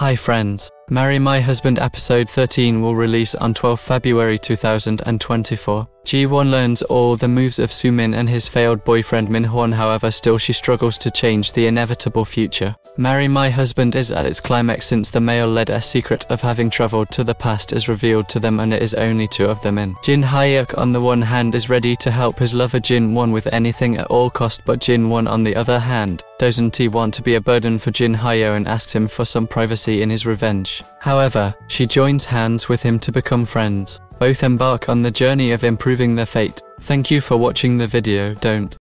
Hi friends. Marry My Husband episode 13 will release on 12 February 2024. Ji-won learns all the moves of Soo-min and his failed boyfriend Min-hwan however still she struggles to change the inevitable future. Marry My Husband is at its climax since the male-led a secret of having traveled to the past is revealed to them and it is only two of them in. Jin Hyuk on the one hand is ready to help his lover Jin Won with anything at all cost but Jin Won on the other hand doesn't he want to be a burden for Jin Hyo and asks him for some privacy in his revenge. However, she joins hands with him to become friends. Both embark on the journey of improving their fate. Thank you for watching the video, don't